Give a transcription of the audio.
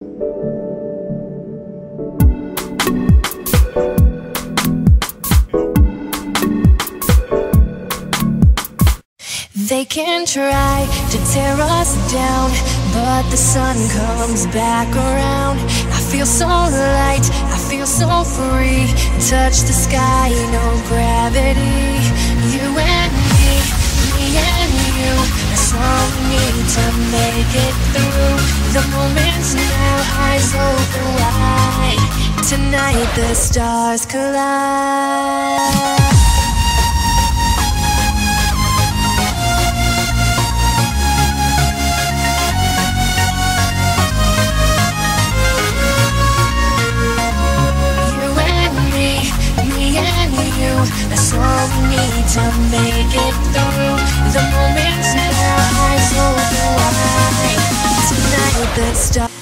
They can try to tear us down, but the sun comes back around. I feel so light, I feel so free. Touch the sky, no gravity. To make it through. The moment's now, eyes open wide. Tonight the stars collide. You and me, me and you. That's all we need to make it through. that stuff.